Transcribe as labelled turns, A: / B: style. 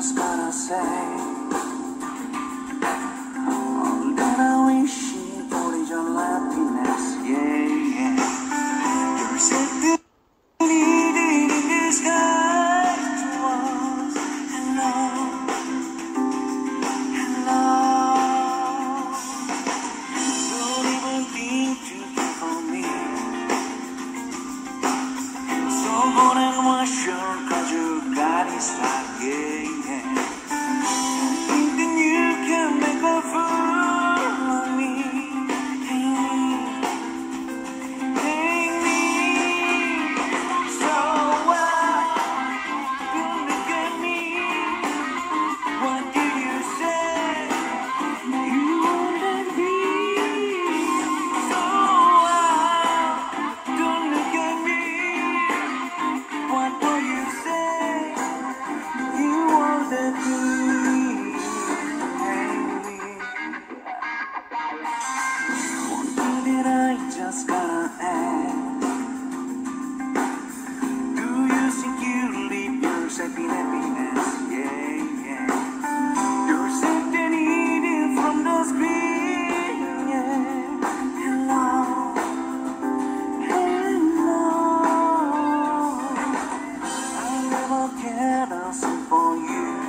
A: just gotta say just gonna act. Do you think you'll keep securely perceive happiness? Yeah, yeah. You're sent and eating from the screen. Yeah. Hello, hello. I never cared a for you.